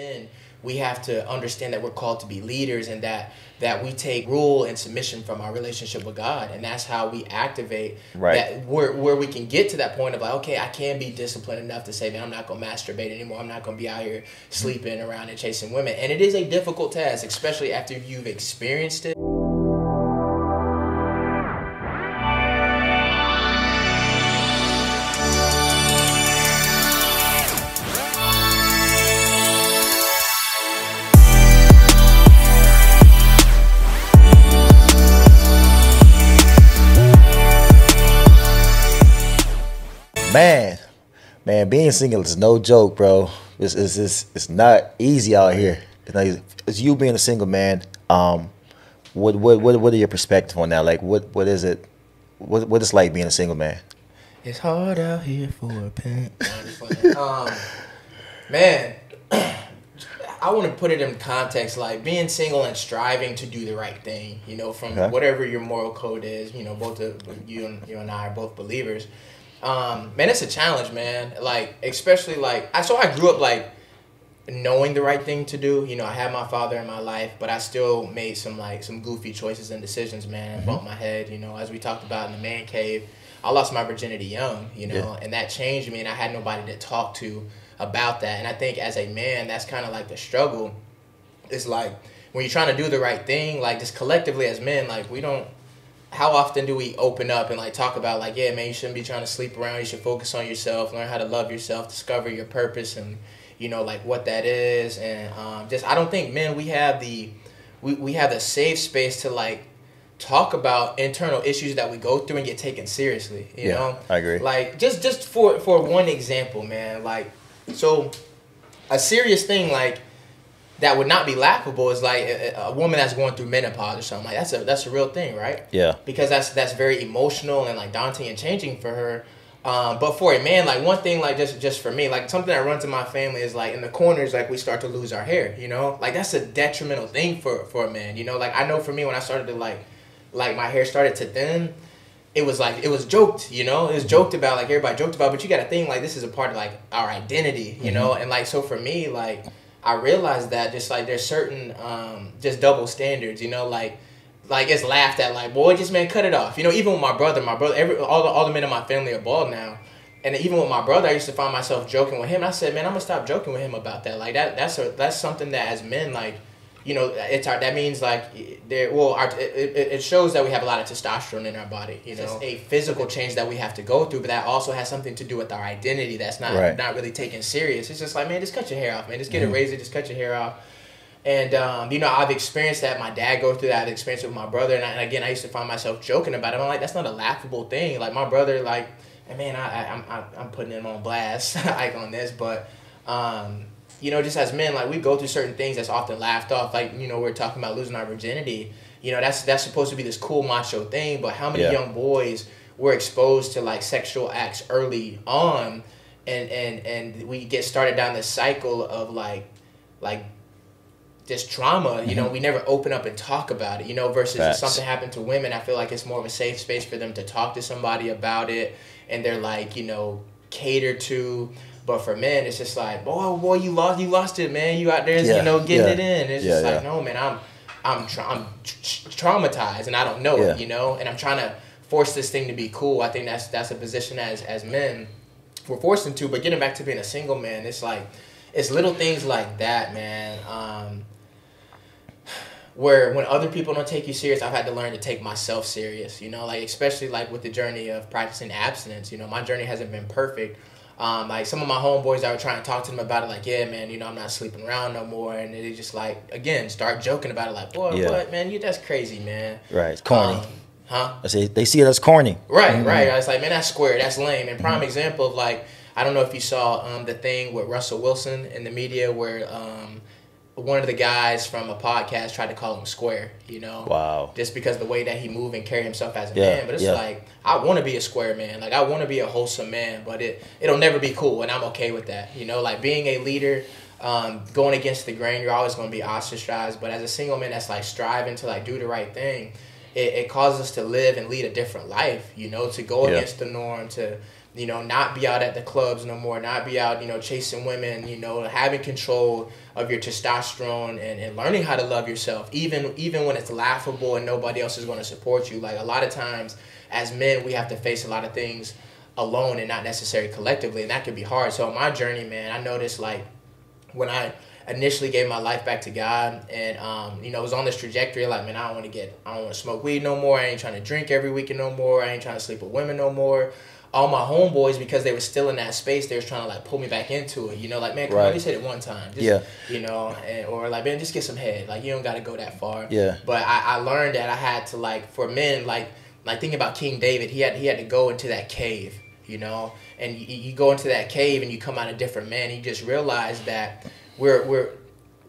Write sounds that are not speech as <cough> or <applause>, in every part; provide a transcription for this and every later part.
men, we have to understand that we're called to be leaders and that that we take rule and submission from our relationship with God, and that's how we activate Right. that where where we can get to that point of like, okay, I can be disciplined enough to say, man, I'm not gonna masturbate anymore. I'm not gonna be out here mm-hmm. sleeping around and chasing women, and it is a difficult task, especially after you've experienced it. Man, man, being single is no joke, bro. It's it's it's, it's not easy out here. It's, not easy. it's you being a single man. Um, what what what what are your perspective on that? Like, what what is it? What what is like being a single man? It's hard out here for a pimp. No, I'm just playing. um, man, <clears throat> I want to put it in context, like being single and striving to do the right thing. You know, from Okay. whatever your moral code is. You know, both of you and you and I are both believers. Um, man, it's a challenge, man. Like, especially like I so I grew up like knowing the right thing to do. You know, I had my father in my life, but I still made some like some goofy choices and decisions, man. Bumped my head, you know, as we talked about in the man cave. I lost my virginity young, you know, Yeah. and that changed me and I had nobody to talk to about that. And I think as a man, that's kind of like the struggle. It's like when you're trying to do the right thing, like just collectively as men, like we don't how often do we open up and like talk about like yeah man you shouldn't be trying to sleep around. You should focus on yourself. Learn how to love yourself. Discover your purpose and you know like what that is. And um, just i don't think men we have the we, we have the safe space to like talk about internal issues that we go through and get taken seriously you Yeah, know? I agree. like just just for for one example man like so a serious thing like that would not be laughable is like a, a woman that's going through menopause or something like that's a that's a real thing right Yeah, because that's that's very emotional and like daunting and changing for her. Um, but for a man, like one thing, like just just for me, like something that runs in my family is like in the corners, like we start to lose our hair. You know, like that's a detrimental thing for for a man. You know, like I know for me when I started to like like my hair started to thin. It was like it was joked, you know. It was joked about, like everybody joked about. But you got to think like this is a part of like our identity, you know. And like so for me, like I realized that just like there's certain um, just double standards, you know, like like it's laughed at like boy just man cut it off. You know even with my brother my brother every all the, all the men in my family are bald now. And even with my brother i used to find myself joking with him. I said man i'm gonna stop joking with him about that. Like that that's a that's something that as men like you know it's our that means like there well our, it, it it shows that we have a lot of testosterone in our body you know it's a physical change that we have to go through but that also has something to do with our identity that's not Right. not really taken serious it's just like man just cut your hair off man just get a razor just cut your hair off and um, you know, I've experienced that. My dad goes through that. I've experienced it with my brother, and, I, and again, I used to find myself joking about it. I'm like, that's not a laughable thing. Like my brother, like, and man, I, I I'm I, I'm putting him on blast, <laughs> like on this, but um, you know, just as men, like we go through certain things that's often laughed off. Like you know, we're talking about losing our virginity. You know, that's that's supposed to be this cool macho thing, but how many Yeah. young boys were exposed to like sexual acts early on, and and and we get started down this cycle of like like this trauma, you know, mm-hmm. we never open up and talk about it, you know, versus if something happened to women, I feel like it's more of a safe space for them to talk to somebody about it and they're like, you know, catered to. But for men, it's just like, boy, boy, you lost, you lost it, man. You out there, Yeah, you know, getting yeah, it in. It's yeah, just like, no, man, I'm, I'm, tra- I'm tr- tr- traumatized and I don't know it, you know, and I'm trying to force this thing to be cool. I think that's that's a position as as men we're forced into. But getting back to being a single man, it's like it's little things like that, man. Um, where when other people don't take you serious, I've had to learn to take myself serious. You know, like especially like with the journey of practicing abstinence. You know, my journey hasn't been perfect. Um, like some of my homeboys, I would try and talk to them about it. Like, yeah, man, you know, I'm not sleeping around no more, and they just like again start joking about it. Like, boy, Yeah. what, man, you that's crazy, man. right. It's corny. Um, huh? I say they see it as corny. Right, Mhm. right. I was like, man, that's square. That's lame. And prime example of like, I don't know if you saw um, the thing with Russell Wilson in the media where um, one of the guys from a podcast tried to call him square. You know, Wow. just because the way that he move and carry himself as a Yeah, man. But it's yeah. like I want to be a square man. Like I want to be a wholesome man, but it it'll never be cool, and I'm okay with that. You know, like being a leader. Um, going against the grain, you're always going to be ostracized. But as a single man that's like striving to like do the right thing, it, it causes us to live and lead a different life. You know, to go Yeah. against the norm, to you know, not be out at the clubs no more, not be out, you know, chasing women, you know, having control of your testosterone and, and learning how to love yourself, even even when it's laughable and nobody else is going to support you. Like a lot of times as men, we have to face a lot of things alone and not necessarily collectively, and that can be hard. So my journey, man, I noticed like when I initially gave my life back to God and um, you know was on this trajectory like man I don't want to get I don't want to smoke weed no more I ain't trying to drink every weekend no more I ain't trying to sleep with women no more all my homeboys because they were still in that space they was trying to like pull me back into it you know? Like man come Right. on just hit it one time. Just, Yeah. you know and, or like man just get some head. Like you don't got to go that far. Yeah. but I, I learned that I had to like for men like like thinking about King David. He had he had to go into that cave you know? And you, you go into that cave and you come out a different man. He just realized that we're we're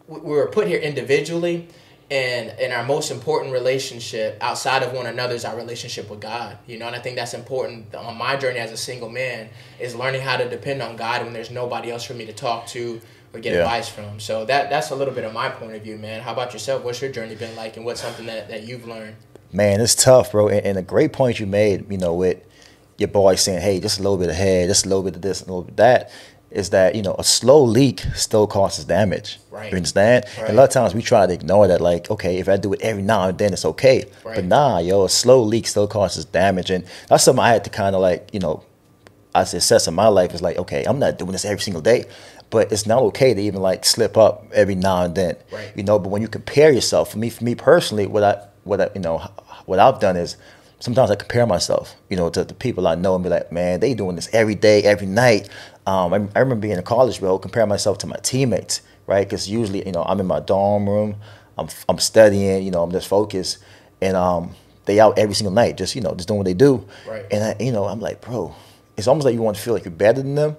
we were put here individually and and our most important relationship outside of one another is our relationship with God you know and I think that's important on my journey as a single man is learning how to depend on God when there's nobody else for me to talk to or get Yeah. advice from so that that's a little bit of my point of view man how about yourself what's your journey been like and what's something that, that you've learned Man, it's tough, bro. And, and a great point you made, you know, with your boy saying, hey, just a little bit of head, just a little bit of this, and a little bit of that, is that, you know, a slow leak still causes damage. Right. You understand? Right. And a lot of times we try to ignore that, like, okay, if I do it every now and then, it's okay. Right. But nah, yo, a slow leak still causes damage. And that's something I had to kind of like, you know, I assess in my life is like, okay, I'm not doing this every single day, but it's not okay to even like slip up every now and then, Right. you know. But when you compare yourself, for me, for me personally, what I, what I, you know, what I've done is sometimes I compare myself, you know, to the people I know and be like, man, they doing this every day, every night. Um, I, I remember being in college, bro, compare myself to my teammates, right? Because usually, you know, I'm in my dorm room, I'm, I'm studying, you know, I'm just focused, and um, they out every single night, just you know, just doing what they do. Right. And I, you know, I'm like, bro, it's almost like you want to feel like you're better than them.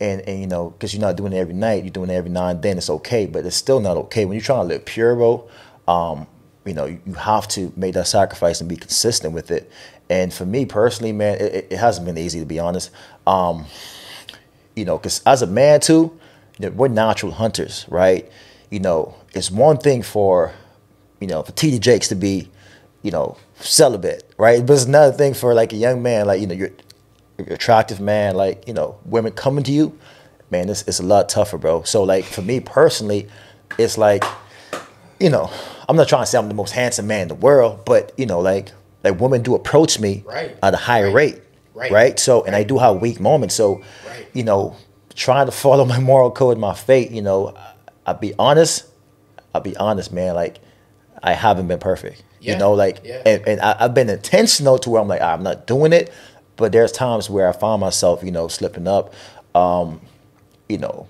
And, and you know, because you're not doing it every night, you're doing it every now and then. It's okay, but it's still not okay when you're trying to live pure, bro. Um, you know, you, have to make that sacrifice and be consistent with it. And for me personally, man, it, it- hasn't been easy to be honest. Um, you know, because as a man too, we're natural hunters, right? You know, it's one thing for, you know, for TD Jakes to be, you know, celibate, right? But it's another thing for like a young man, like you know, you're, you're attractive man, like you know, women coming to you, man, it's it's a lot tougher, bro. So like for me personally, it's like, you know, I'm not trying to say I'm the most handsome man in the world, but you know, like like women do approach me Right. at a higher Right. rate, Right. right? So and I do have weak moments, so you know, trying to follow <laughs> my moral code, my fate, you know, I'll be honest, I'll be honest, man, like I haven't been perfect. Yeah. You know, like Yeah. and, and I, I've been intentional to where I'm like, I'm not doing it, but there's times where I find myself, you know, slipping up. Um, you know,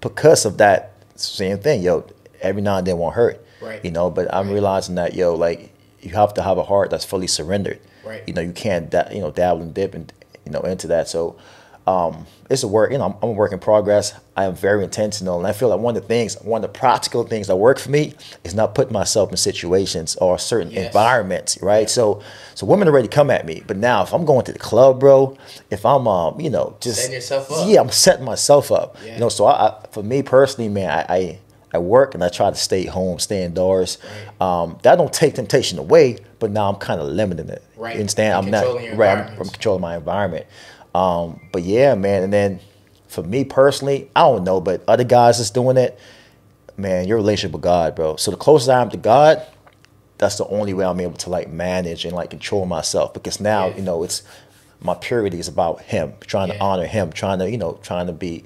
because of that same thing, yo, every now and then won't hurt. Right. You know, but I'm Right. realizing that, yo, like you have to have a heart that's fully surrendered. Right. You know, you can't, you know, dabble and dip and, you know, into that. So, um, it's a work, you know, I'm, I'm a work in progress. I am very intentional. And I feel like one of the things, one of the practical things that work for me is not putting myself in situations or certain Yes. environments, right? So, so women already come at me. But now if I'm going to the club, bro, if I'm, um, you know, just, Setting yourself up. yeah, I'm setting myself up. Yeah. You know, so I, I, for me personally, man, I, I I work and I try to stay home, stay indoors. Right. Um, that don't take temptation away, but now I'm kind of limiting it. Right. You understand? I'm not right. I'm, I'm controlling my environment. Um, but yeah, man. And then for me personally, I don't know, but other guys that's doing it, man, your relationship with God, bro. So the closer I am to God, that's the only way I'm able to like manage and like control myself because now Yeah. you know it's my purity is about Him, trying to honor Him, trying to you know trying to be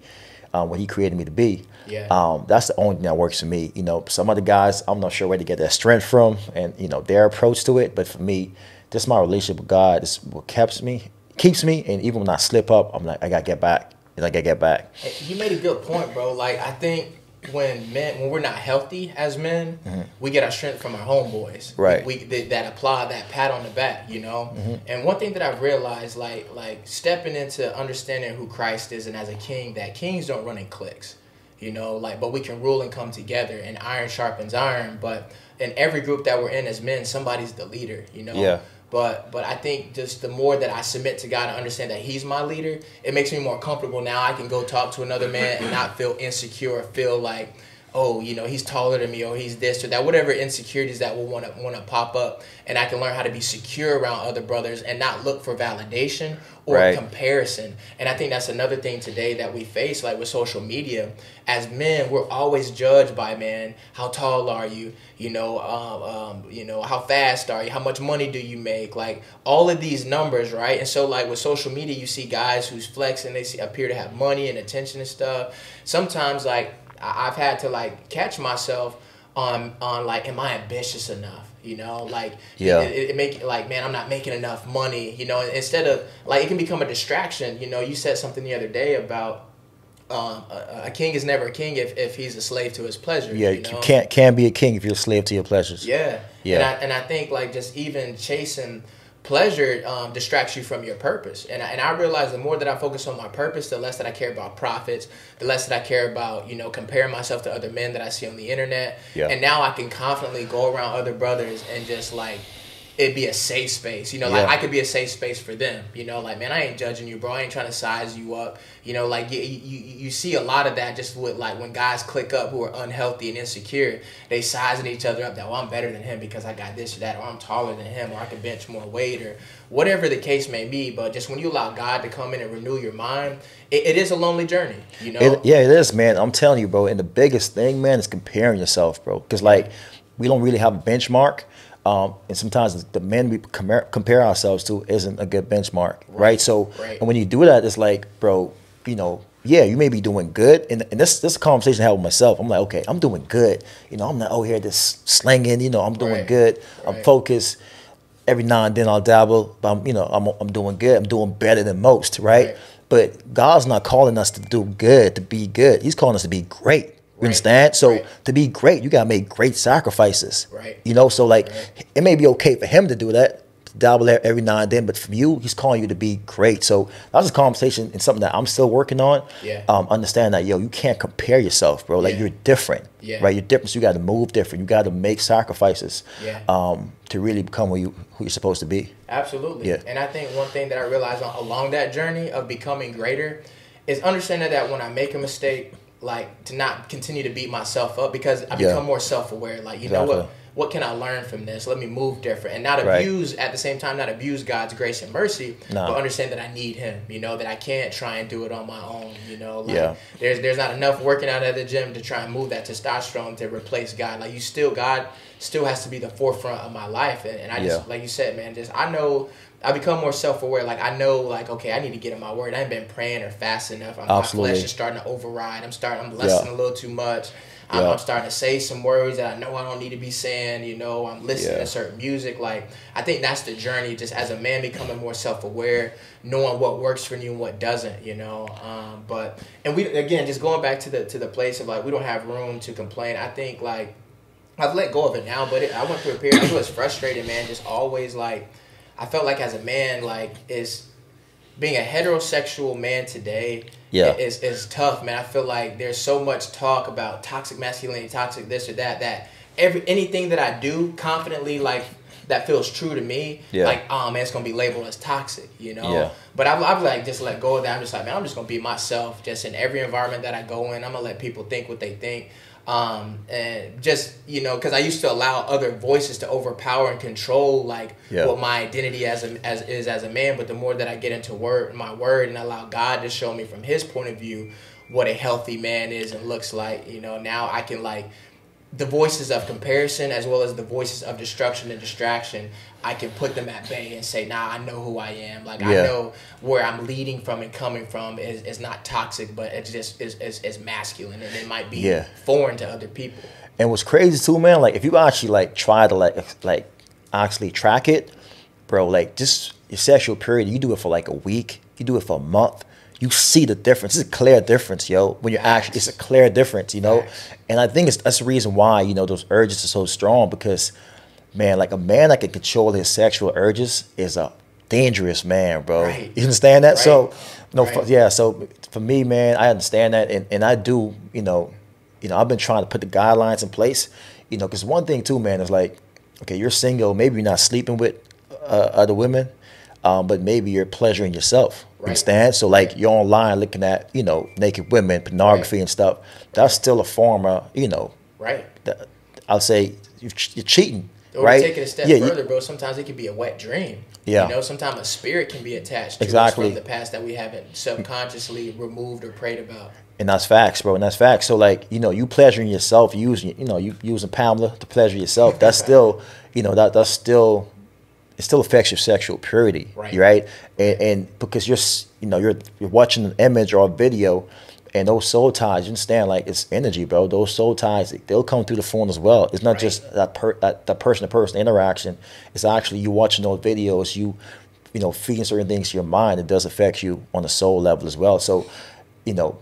um, what He created me to be. Yeah. Um, that's the only thing that works for me. You know, some other guys, I'm not sure where to get that strength from, and you know their approach to it. But for me, just my relationship with God is what keeps me, keeps me, and even when I slip up, I'm like I gotta get back, and I gotta get back. You made a good point, bro. Like I think when men, when we're not healthy as men, we get our strength from our homeboys. Mm-hmm. Right. We, that, that apply that pat on the back, you know. Mm-hmm. And one thing that I've realized, like like stepping into understanding who Christ is, and as a king, that kings don't run in cliques, you know. Like, but we can rule and come together, and iron sharpens iron. But in every group that we're in as men, somebody's the leader, you know. Yeah. But but I think just the more that I submit to God and understand that He's my leader, it makes me more comfortable. Now I can go talk to another man and not feel insecure, feel like, oh, you know, he's taller than me, or he's this or that, whatever insecurities that will want to want to pop up, and I can learn how to be secure around other brothers and not look for validation or Right. comparison. And I think that's another thing today that we face, like with social media. As men, we're always judged by man. How tall are you? You know, um, um, you know, how fast are you? How much money do you make? Like all of these numbers, right? And so, like with social media, you see guys who's flexing. They see, appear to have money and attention and stuff. Sometimes, like I've had to like catch myself on on like, am I ambitious enough? You know, like Yeah. it, it, make like, man, I'm not making enough money. You know, instead of like, it can become a distraction. You know, you said something the other day about um, a, a king is never a king if, if he's a slave to his pleasure. Yeah, you, you can't can't be a king if you're a slave to your pleasures. Yeah. Yeah. And I and I think like just even chasing pleasure um, distracts you from your purpose. And I, and I realize the more that I focus on my purpose, the less that I care about profits, the less that I care about you know comparing myself to other men that I see on the internet. Yeah. And now I can confidently go around other brothers and just like it be a safe space. You know, like Yeah. I could be a safe space for them. You know, like man, I ain't judging you, bro. I ain't trying to size you up. You know, like you, you, you see a lot of that just with like when guys click up who are unhealthy and insecure, they sizing each other up that well I'm better than him because I got this or that, or I'm taller than him, or I can bench more weight, or whatever the case may be. But just when you allow God to come in and renew your mind, it, it is a lonely journey. You know, It, yeah, it is, man. I'm telling you, bro. And the biggest thing, man, is comparing yourself, bro. Because like we don't really have a benchmark, um, and sometimes the men we compare, compare ourselves to isn't a good benchmark, right? So, Right. and when you do that, it's like, bro, you know, yeah, you may be doing good, and, and this this is a conversation I have with myself. I'm like, okay, I'm doing good. You know, I'm not over here just slinging. You know, I'm doing Right. good. I'm focused. Every now and then I'll dabble, but I'm, you know, I'm I'm doing good. I'm doing better than most, right? Right. But God's not calling us to do good, to be good. He's calling us to be great. You Right. understand? So Right. to be great, you gotta make great sacrifices. Right. You know, so like Right. it may be okay for him to do that, to dabble every now and then, but from you, he's calling you to be great. So that's a conversation and something that I'm still working on. Yeah. Um, understand that yo, you can't compare yourself, bro. Like Yeah. you're different. Yeah. Right. You're different. So you gotta move different. You gotta make sacrifices. Yeah. Um, to really become who you who you're supposed to be. Absolutely. Yeah. And I think one thing that I realized along that journey of becoming greater is understanding that when I make a mistake, like to not continue to beat myself up because I Yeah. become more self aware. Like, you know what? What can I learn from this? Let me move different and not Right. abuse at the same time, not abuse God's grace and mercy, No. but understand that I need Him. You know that I can't try and do it on my own. You know, like Yeah. there's there's not enough working out at the gym to try and move that testosterone to replace God. Like you still God still has to be the forefront of my life, and, and I just Yeah. like you said, man, just I know I become more self aware. Like I know, like okay, I need to get in my word. I ain't been praying or fasting enough. I'm, my flesh is starting to override. I'm starting. I'm listening Yeah. a little too much. I'm, Yeah. I'm starting to say some words that I know I don't need to be saying. You know, I'm listening Yeah. to certain music. Like I think that's the journey. Just as a man becoming more self aware, knowing what works for you and what doesn't. You know, um, but and we again just going back to the to the place of like we don't have room to complain. I think like I've let go of it now, but it, I went through a period. I was frustrated, man. Just always like, I felt like as a man, like is being a heterosexual man today. Yeah. is is tough, man. I feel like there's so much talk about toxic masculinity, toxic this or that. That every anything that I do confidently, like that feels true to me. Yeah. Like, oh man, it's gonna be labeled as toxic, you know. Yeah. But I've, I've like just let go of that. I'm just like, man, I'm just gonna be myself. Just in every environment that I go in, I'm gonna let people think what they think. Um, and just you know, because I used to allow other voices to overpower and control like Yeah. what my identity as a as is as a man. But the more that I get into word my word and allow God to show me from His point of view what a healthy man is and looks like, you know, now I can like the voices of comparison as well as the voices of destruction and distraction, I can put them at bay and say, nah, I know who I am. Like I know where I'm leading from and coming from is, is not toxic, but it's just is, is, is masculine and it might be Yeah. foreign to other people. And what's crazy too, man, like if you actually like try to like like actually track it, bro, like just your sexual period, you do it for like a week, you do it for a month, you see the difference. It's a clear difference, yo. When you're actually, it's a clear difference, you know. And I think it's that's the reason why you know those urges are so strong because, man, like a man that can control his sexual urges is a dangerous man, bro. Right. You understand that? Right. So, no, Right. yeah. So for me, man, I understand that, and, and I do, you know, you know, I've been trying to put the guidelines in place, you know, because one thing too, man, is like, okay, you're single, maybe you're not sleeping with uh, other women, um, but maybe you're pleasuring yourself. Right. Understand? So like you're online looking at you know naked women, pornography Right. and stuff. That's still a form of you know. Right. the- I'll say you're, ch- you're cheating, Or right? take it a step yeah, you- further, bro. Sometimes it could be a wet dream. Yeah. You know, sometimes a spirit can be attached to us Exactly. from the past that we haven't subconsciously removed or prayed about. And that's facts, bro. And that's facts. So like, you know, you pleasuring yourself, using, you know, you using Pamela to pleasure yourself. That's <laughs> still, you know, that that's still, it still affects your sexual purity, Right. right? And, and because you're, you know, you're you're watching an image or a video, and those soul ties, you understand, like it's energy, bro. Those soul ties, they'll come through the phone as well. It's not Right. just that per that, that person to person interaction. It's actually you watching those videos, you, you know, feeding certain things to your mind. It does affect you on the soul level as well. So, you know,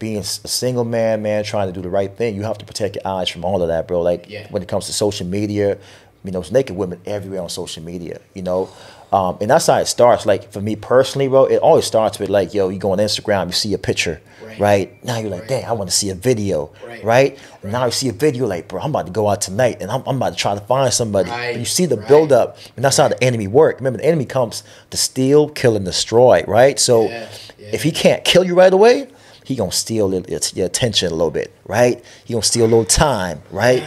being a single man, man, trying to do the right thing, you have to protect your eyes from all of that, bro. Like Yeah. when it comes to social media, you know, there's naked women everywhere on social media, you know. Um, and that's how it starts. Like for me personally, bro, it always starts with like, yo, you go on Instagram, you see a picture, Right. right? Now you're like, Right. dang, I want to see a video, Right. right? Now you see a video, like, bro, I'm about to go out tonight and I'm, I'm about to try to find somebody. You see the right. build up, and that's how the enemy work. Remember, the enemy comes to steal, kill, and destroy, right? So Yeah, yeah. if he can't kill you right away, he gonna steal your, your attention a little bit, right? He gonna steal a little time, right?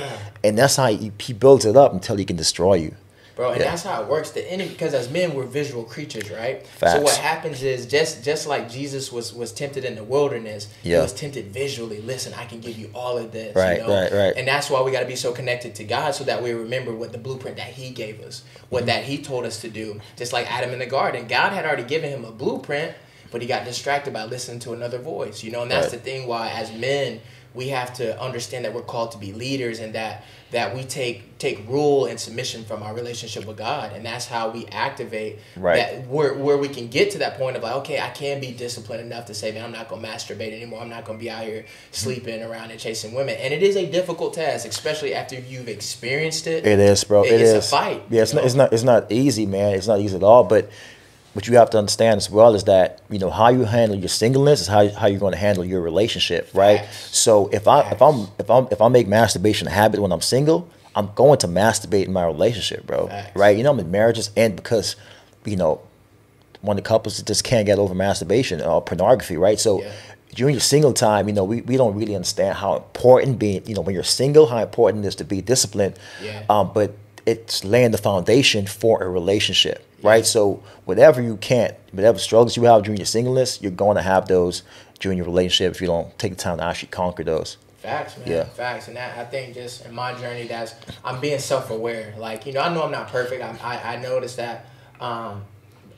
And that's how he, he builds it up until he can destroy you. Bro, and Yeah. that's how it works. The enemy, because as men, we're visual creatures, right? So what happens is just just like Jesus was was tempted in the wilderness, he Yeah. was tempted visually. Listen, I can give you all of this, Right, you know? right, right. And that's why we got to be so connected to God, so that we remember what the blueprint that He gave us, what Mm-hmm. that He told us to do. Just like Adam in the garden, God had already given him a blueprint, but he got distracted by listening to another voice, you know. And that's Right. the thing why, as men, we have to understand that we're called to be leaders and that that we take take rule and submission from our relationship with God and that's how we activate Right. that where where we can get to that point of like okay I can be disciplined enough to say man I'm not gonna masturbate anymore I'm not gonna be out here sleeping around and chasing women and it is a difficult task especially after you've experienced it It is, bro. It- It it's a fight, Yeah, it's not, know? it's not. It's not easy, man. It's not easy at all. But what you have to understand as well is that you know how you handle your singleness is how how you're going to handle your relationship, right? So if I if I'm if I'm if I make masturbation a habit when I'm single, I'm going to masturbate in my relationship, bro. Right? You know, I'm in marriages, and because you know one of the couples just can't get over masturbation or pornography, right? So Yeah. during your single time, you know, we, we don't really understand how important being, you know, when you're single, how important it is to be disciplined. Yeah. Um, but it's laying the foundation for a relationship, right? So whatever you can't, whatever struggles you have during your singleness, you're going to have those during your relationship if you don't take the time to actually conquer those. Facts, man. Yeah. Facts, and that I think just in my journey, that's I'm being self aware. Like you know, I know I'm not perfect. I I, I noticed that. Um,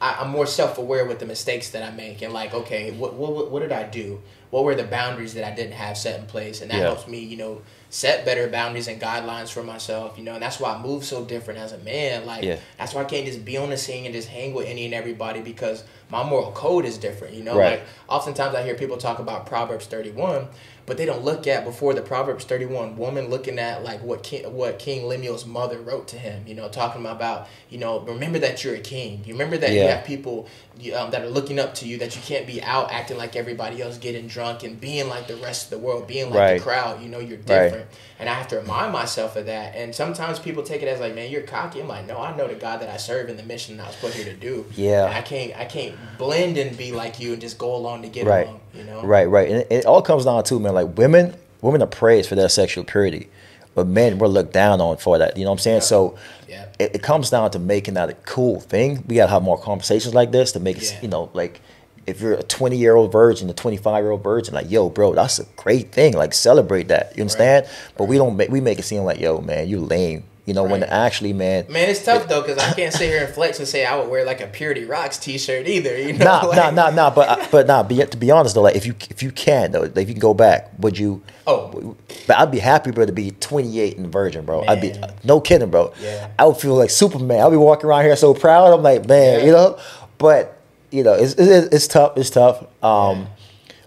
I, I'm more self aware with the mistakes that I make, and like, okay, what, what what did I do? What were the boundaries that I didn't have set in place? And that Yeah. helps me, you know, set better boundaries and guidelines for myself. You know, and that's why I move so different as a man. Like, Yeah. that's why I can't just be on the scene and just hang with any and everybody because my moral code is different. You know, Right. like oftentimes I hear people talk about Proverbs 31, but they don't look at before the Proverbs 31 woman looking at like what King, what King Lemuel's mother wrote to him, you know, talking about, you know, remember that you're a king. You remember that you have people um, that are looking up to you, that you can't be out acting like everybody else, getting drunk and being like the rest of the world, being like Right. the crowd, you know, you're Right. different. And I have to remind myself of that. And sometimes people take it as like, man, you're cocky. I'm like, no, I know the God that I serve and the mission I was put here to do. Yeah. And I can't I can't blend and be like you and just go along to get Right. along. You know. Right, right. And it, it all comes down to, man, like women, women are praised for their sexual purity, but men were looked down on for that. You know what I'm saying? Yeah. So Yeah. it, it comes down to making that a cool thing. We gotta have more conversations like this to make it, Yeah. you know, like if you're a 20 year old virgin, a 25 year old virgin, like yo, bro, that's a great thing. Like celebrate that. You understand? But we don't make we make it seem like yo, man, you lame. You know, when actually, man, Man, it's tough though because I can't sit here and flex and say I would wear like a Purity Rocks T-shirt either. You know, Nah, <laughs> like, nah, nah, nah. But uh, but nah. Be, to be honest though, like if you if you can though, like, if you can go back, would you? Oh. but I'd be happy, bro, to be 28 and virgin, bro. I'd be no kidding, bro. Yeah. I would feel like Superman. I'd be walking around here so proud. I'm like, man, Yeah. you know. But you know, it's it's, it's tough. It's tough. Um, Yeah.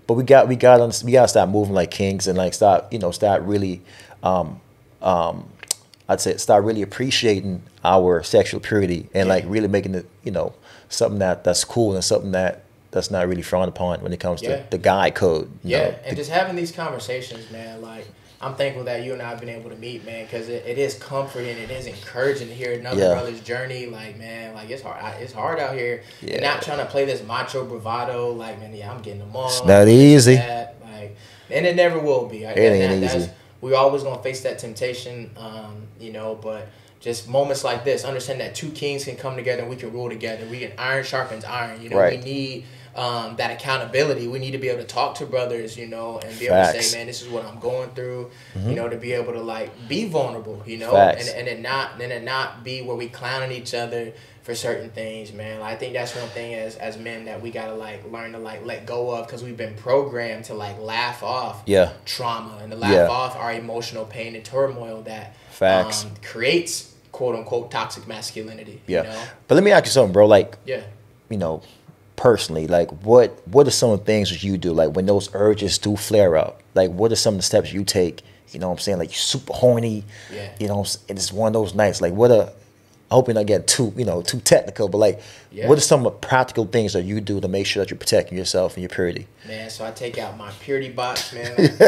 but we got we got we got to start moving like kings and like stop you know start really, um, um, I'd say start really appreciating our sexual purity and like really making it you know something that that's cool and something that that's not really frowned upon when it comes Yeah. to the guy code. Yeah, know. and just having these conversations, man. Like I'm thankful that you and I have been able to meet, man, because it, it is comforting, it is encouraging to hear another Yeah. brother's journey. Like, man, like it's hard, I- it's hard out here. Yeah. And not trying to play this macho bravado, like, man, yeah, I'm getting them all. It's not easy. That, like, and it never will be. It ain't easy. We're always gonna face that temptation, um, you know, but. Just moments like this, understand that two kings can come together and we can rule together. We can iron sharpens iron. You know, Right. we need um, that accountability. We need to be able to talk to brothers, you know, and be able to Mm-hmm. say, man, this is what I'm going through. You know, to be able to like be vulnerable, you know, Facts. and and it not and it not be where we clowning each other for certain things, man. Like, I think that's one thing as as men that we gotta like learn to like let go of because we've been programmed to like laugh off Yeah. trauma and to laugh Yeah. off our emotional pain and turmoil that Facts. um, creates quote unquote toxic masculinity. Yeah. You know? But let me ask you something, bro. Like, Yeah. you know, personally, like what what are some of the things that you do? Like when those urges do flare up, like what are some of the steps you take? You know what I'm saying? Like you're super horny. Yeah. You know, what I'm s- and it's one of those nights. Like what are I hope you not get too, you know, too technical, but like Yeah. what are some of the practical things that you do to make sure that you're protecting yourself and your purity? Man, so I take out my purity box, man. <laughs>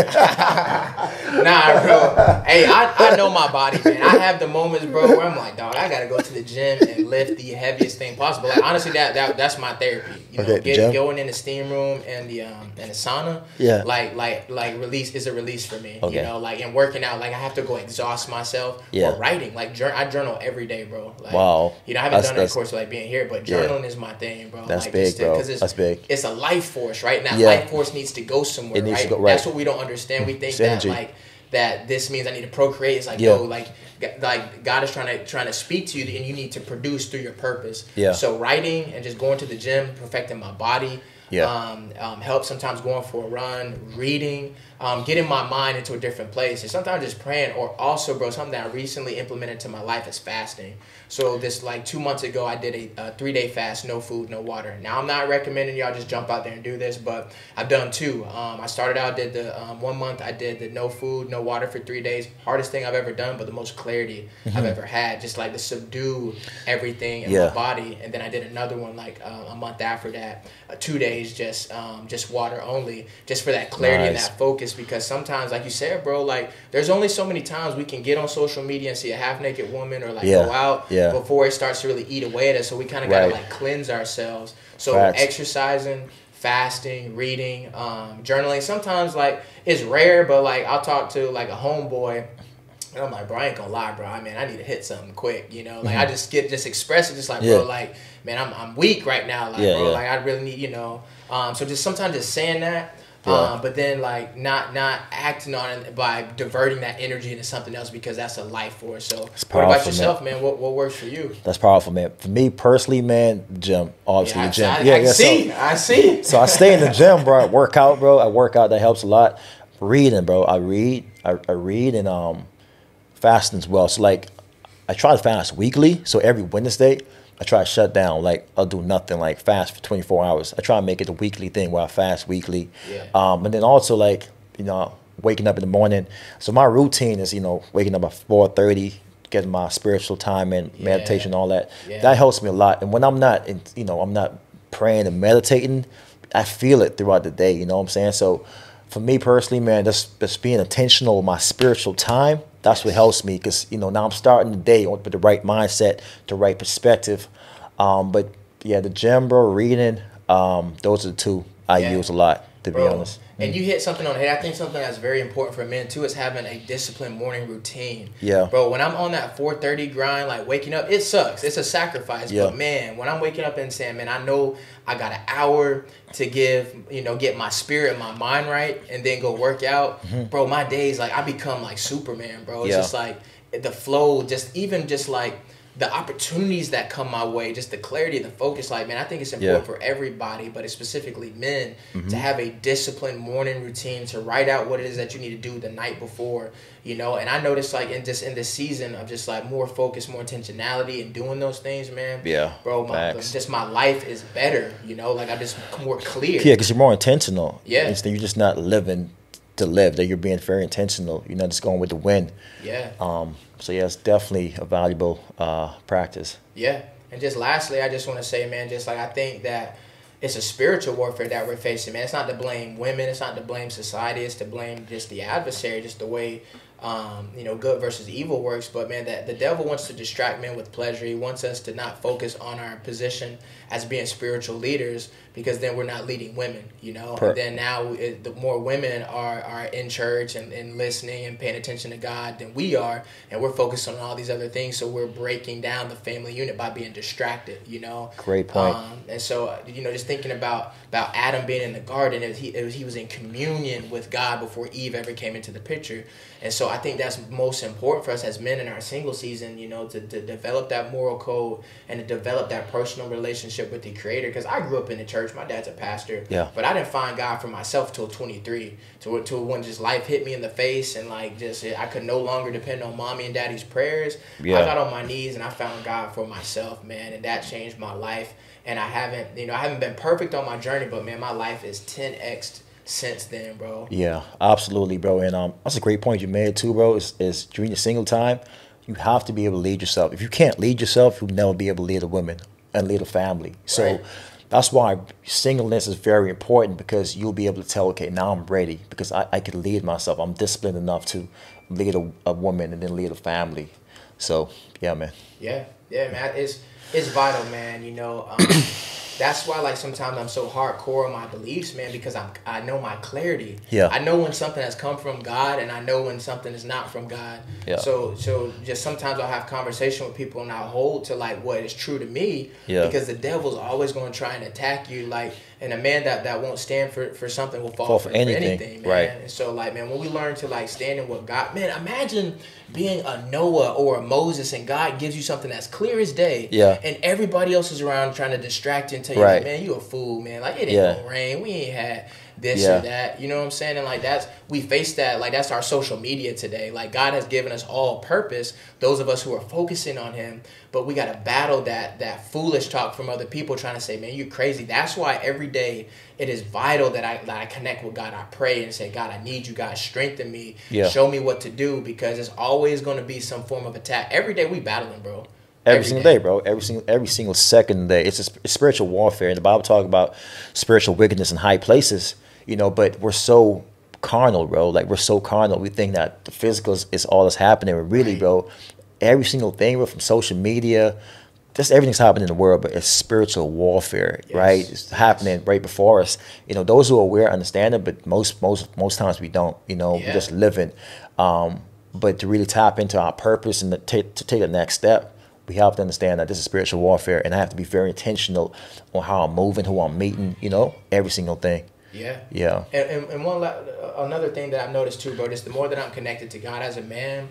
nah, bro. Hey, I, I know my body, man. I have the moments, bro, where I'm like, dog, I gotta go to the gym and lift the heaviest thing possible. Like honestly, that, that that's my therapy. You know, Okay, the get, going in the steam room and the um and the sauna. Yeah. Like like like release is a release for me. Okay. You know, like and working out, like I have to go exhaust myself. Yeah. Or writing, like jour- I journal every day, bro. Like, Wow. You know, I haven't That's- done it, of course, like being here, but Yeah. journaling is my thing, bro. That's like, big, to- bro. it's- That's big. It's a life force, right? And that Yeah. life force needs to go somewhere, It needs to right? go- right. That's what we don't understand. We think that like that this means I need to procreate. It's like Yeah. no, like like God is trying to trying to speak to you, and you need to produce through your purpose. Yeah. So writing and just going to the gym, perfecting my body. Yeah. Um, um, help sometimes going for a run, reading, um, getting my mind into a different place, and sometimes just praying. Or also, bro, something that I recently implemented to my life is fasting. So this like two months ago, I did a, a three day fast, no food, no water. Now I'm not recommending y'all just jump out there and do this, but I've done two. Um, I started out did the um, one month. I did the no food, no water for three days. Hardest thing I've ever done, but the most clarity I've ever had. Just like to subdue everything in Yeah. my body. And then I did another one like uh, a month after that, uh, two days just um, just water only, just for that clarity and that focus. Because sometimes, like you said, bro, like there's only so many times we can get on social media and see a half naked woman or like Yeah. go out Yeah. Before it starts to really eat away at us. So we kind of gotta Right. like cleanse ourselves. So Facts. exercising, fasting, reading, um, journaling. Sometimes like it's rare, but like I'll talk to like a homeboy. And I'm like, bro, I ain't gonna lie, bro. I mean, I need to hit something quick, you know. Like I just get just express it, just like, Mm-hmm. Yeah. bro, like, man, I'm I'm weak right now, like, Yeah, bro, yeah. like I really need, you know. Um, so just sometimes just saying that, Yeah. um, but then like not not acting on it by diverting that energy into something else because that's a life force. So what about yourself, man? What what works for you? That's powerful, man. For me personally, man, gym. Obviously, I, the gym. I, yeah, I yeah. see, So, I see. <laughs> so I stay in the gym, bro. I work out, bro. I work out. That helps a lot. Reading, bro. I read. I, I read and um, fasting as well. So like, I try to fast weekly. So every Wednesday, I try to shut down. Like I'll do nothing. Like fast for 24 hours. I try to make it a weekly thing where I fast weekly. Yeah. Um, and then also like you know waking up in the morning. So my routine is you know waking up at 4:30. Getting my spiritual time and Yeah. meditation, all that. Yeah. That helps me a lot. And when I'm not, in, you know, I'm not praying and meditating, I feel it throughout the day. You know what I'm saying? So, for me personally, man, just just being intentional with my spiritual time. That's what helps me because you know now I'm starting the day with the right mindset, the right perspective. Um, but yeah, the gym, bro, reading, um, those are the two I Yeah. use a lot. To be honest, And you hit something on the head. I think something that's very important for men too is having a disciplined morning routine. Yeah. Bro, when I'm on that 4:30 grind, like waking up, it sucks. It's a sacrifice. Yeah. But man, when I'm waking up and saying, man, I know I got an hour to give, you know, get my spirit my mind right, and then go work out. Bro, my days like I become like Superman, bro. It's Mm-hmm. Yeah. just like the flow, just even just like the opportunities that come my way, just the clarity, and the focus. Like, man, I think it's important Yeah. for everybody, but it's specifically men Mm-hmm. to have a disciplined morning routine to write out what it is that you need to do the night before, you know. And I noticed like in just in this season of just like more focus, more intentionality, and doing those things, man. Yeah, bro, my, facts. just my life is better, you know. Like I just more clear. yeah, because you're more intentional. Yeah. You're just not living to live. That you're being very intentional. You're not just going with the wind. yeah. Um, so yeah, it's definitely a valuable uh, practice. Yeah. And just lastly, I just want to say, man, just like I think that it's a spiritual warfare that we're facing, man. It's not to blame women. It's not to blame society. It's to blame just the adversary, just the way um, you know, good versus evil works. But man, that the devil wants to distract men with pleasure. He wants us to not focus on our position as being spiritual leaders because then we're not leading women, you know. Per- and then now it, the more women are are in church and, and listening and paying attention to God than we are, and we're focused on all these other things. So we're breaking down the family unit by being distracted, you know. Great point. Um, and so you know, just thinking about about Adam being in the garden, it, he it was, he was in communion with God before Eve ever came into the picture. And so I think that's most important for us as men in our single season, you know, to, to develop that moral code and to develop that personal relationship with the Creator. Because I grew up in the church, my dad's a pastor, yeah. but I didn't find God for myself till 23, to, to when just life hit me in the face and like just I could no longer depend on mommy and daddy's prayers. Yeah. I got on my knees and I found God for myself, man, and that changed my life. And I haven't, you know, I haven't been perfect on my journey, but man, my life is 10x since then, bro. Yeah, absolutely, bro. And um, that's a great point you made too, bro. Is is during your single time, you have to be able to lead yourself. If you can't lead yourself, you'll never be able to lead a woman and lead a family. So. Right. That's why singleness is very important because you'll be able to tell, okay, now I'm ready because I, I can lead myself. I'm disciplined enough to lead a, a woman and then lead a family. So, yeah, man. Yeah, yeah, man. It's it's vital, man. You know, um, that's why like sometimes I'm so hardcore on my beliefs, man, because I'm I know my clarity. Yeah. I know when something has come from God and I know when something is not from God. Yeah. So so just sometimes I'll have conversation with people and I'll hold to like what is true to me. Yeah. Because the devil's always gonna try and attack you like and a man that, that won't stand for, for something will fall, fall for, for, anything. for anything, man. Right. And so like man, when we learn to like stand in what God man, imagine being a Noah or a Moses and God gives you something that's clear as day. Yeah. And everybody else is around trying to distract you and tell you, right. like, man, you a fool, man. Like it ain't yeah. gonna rain. We ain't had this yeah. or that. You know what I'm saying? And like that's we face that like that's our social media today. Like God has given us all purpose, those of us who are focusing on him, but we gotta battle that that foolish talk from other people trying to say, Man, you're crazy. That's why every day it is vital that I that I connect with God. I pray and say, God, I need you, God, strengthen me, yeah. show me what to do because it's always gonna be some form of attack. Every day we battling, bro. Every, every single day. day. bro. Every single every single second day. It's a it's spiritual warfare, and the Bible talk about spiritual wickedness in high places. You know, but we're so carnal, bro. Like we're so carnal. We think that the physical is, is all that's happening. But really, right. bro, every single thing, from social media, just everything's happening in the world, but it's spiritual warfare, yes. right? It's happening right before us. You know, those who are aware understand it, but most most most times we don't. You know, yeah. we're just living. Um, but to really tap into our purpose and to take, to take the next step, we have to understand that this is spiritual warfare, and I have to be very intentional on how I'm moving, who I'm meeting. You know, every single thing. Yeah. Yeah. And, and, and one another thing that I've noticed too, bro, is the more that I'm connected to God as a man,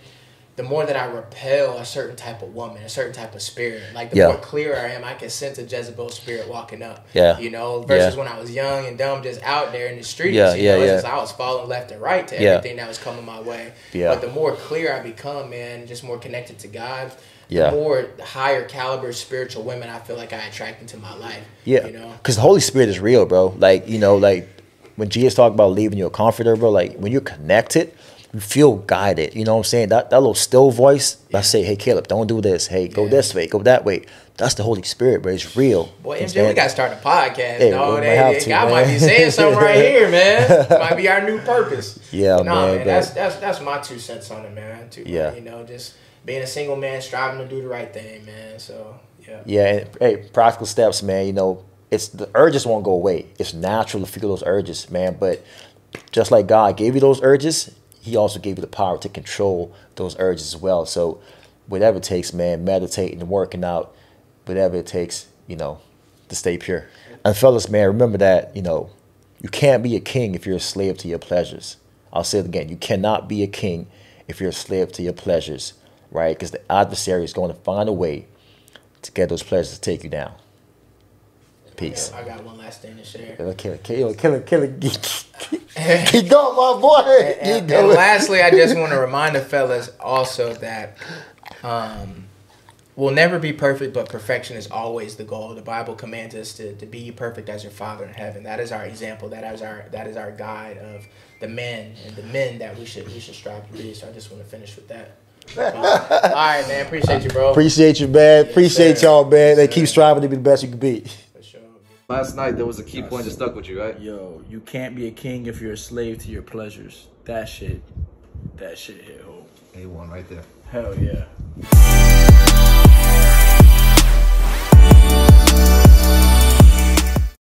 the more that I repel a certain type of woman, a certain type of spirit. Like the yeah. more clear I am, I can sense a Jezebel spirit walking up. Yeah. You know, versus yeah. when I was young and dumb, just out there in the streets. Yeah, you yeah, know, yeah. Just, I was falling left and right to everything that was coming my way. Yeah. But the more clear I become, man, just more connected to God, yeah. the more higher caliber spiritual women I feel like I attract into my life. Yeah. You know? Because the Holy Spirit is real, bro. Like, you know, like when Jesus talked about leaving you a comforter, bro, like when you're connected, feel guided. You know what I'm saying? That that little still voice, yeah. I say, hey Caleb, don't do this. Hey, go yeah. this way, go that way. That's the Holy Spirit, bro. It's real. Boy, MJ, we gotta start a podcast. Hey, no, they, to, God might be saying something right here, <laughs> man. Might be our new purpose. Yeah, no, man. man that's that's that's my two cents on it, man. Too, yeah. You know, just being a single man, striving to do the right thing, man. So yeah. Yeah. And, hey, practical steps, man. You know, it's the urges won't go away. It's natural to feel those urges, man. But just like God gave you those urges, He also gave you the power to control those urges as well. So whatever it takes, man, meditating working out, whatever it takes, you know, to stay pure. And fellas, man, remember that, you know, you can't be a king if you're a slave to your pleasures. I'll say it again. You cannot be a king if you're a slave to your pleasures, right? Because the adversary is going to find a way to get those pleasures to take you down. Peace. I got one last thing to share. Kill it, kill it, kill it, kill it. Keep going, my boy. And, and, and lastly, I just want to remind the fellas also that um, we'll never be perfect, but perfection is always the goal. The Bible commands us to, to be perfect as your Father in heaven. That is our example. That is our that is our guide of the men and the men that we should we should strive to be. So I just want to finish with that. <laughs> all right, man. Appreciate you, bro. Appreciate you, man. Appreciate y'all, man. They keep striving to be the best you can be. Last night there was a key point that stuck with you, right? Yo, you can't be a king if you're a slave to your pleasures. That shit, that shit hit home. A1 right there. Hell yeah.